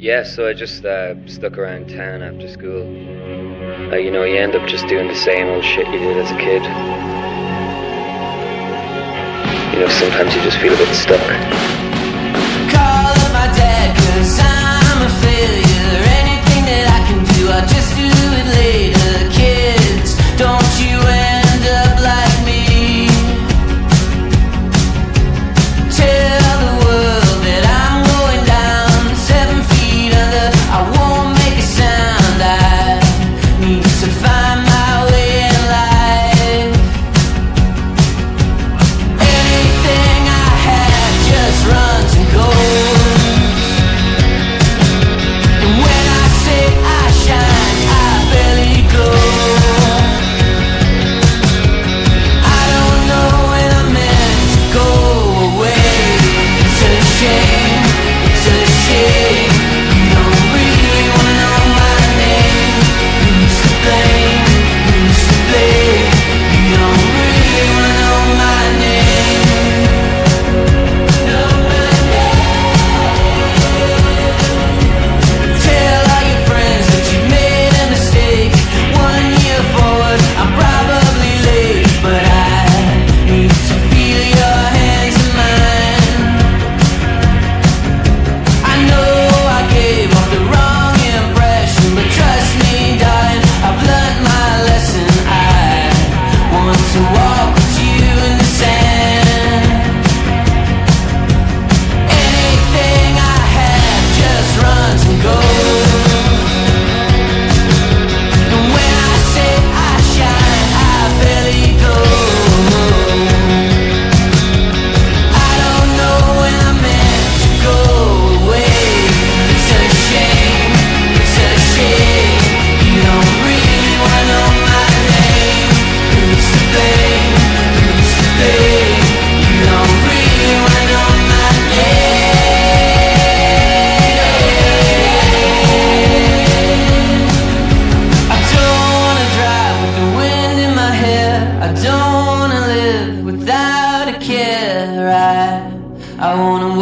Yeah, so I just uh, stuck around town after school. Uh, you know, you end up just doing the same old shit you did as a kid. You know, sometimes you just feel a bit stuck.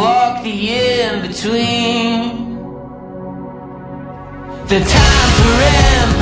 walk the in between. The time for empathy.